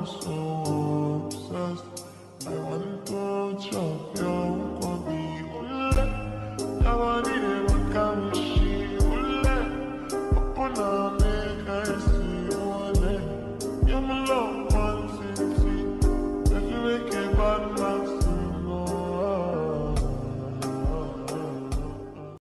I'm so obsessed. I want to chop your body. Ule, I. Ule, upon a make I see my love.